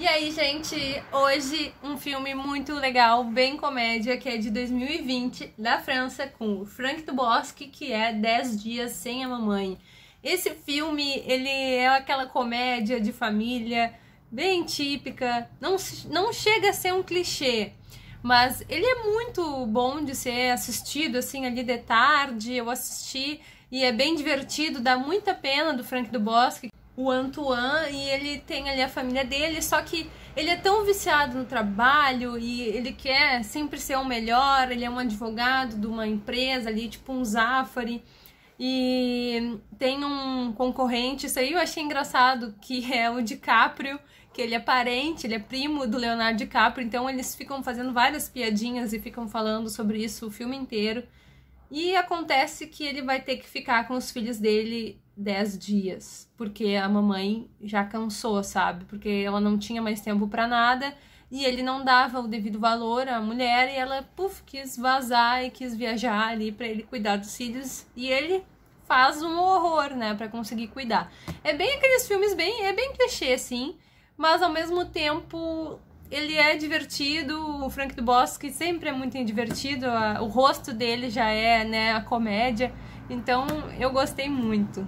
E aí, gente, hoje um filme muito legal, bem comédia, que é de 2020, da França, com o Frank Dubosc, que é 10 dias sem a mamãe. Esse filme, ele é aquela comédia de família, bem típica, não, não chega a ser um clichê, mas ele é muito bom de ser assistido, assim, ali de tarde, eu assisti, e é bem divertido, dá muita pena do Frank Dubosc, o Antoine e ele tem ali a família dele, só que ele é tão viciado no trabalho e ele quer sempre ser o melhor, ele é um advogado de uma empresa ali, tipo um Zafari, e tem um concorrente, isso aí eu achei engraçado, que é o DiCaprio, que ele é parente, ele é primo do Leonardo DiCaprio, então eles ficam fazendo várias piadinhas e ficam falando sobre isso o filme inteiro. E acontece que ele vai ter que ficar com os filhos dele 10 dias, porque a mamãe já cansou, sabe? Porque ela não tinha mais tempo para nada e ele não dava o devido valor à mulher e ela, puf, quis vazar e quis viajar ali para ele cuidar dos filhos e ele faz um horror, né, para conseguir cuidar. É bem aqueles filmes bem, é bem clichê assim, mas ao mesmo tempo ele é divertido, o Frank Dubosc sempre é muito divertido, o rosto dele já é, né, a comédia. Então, eu gostei muito.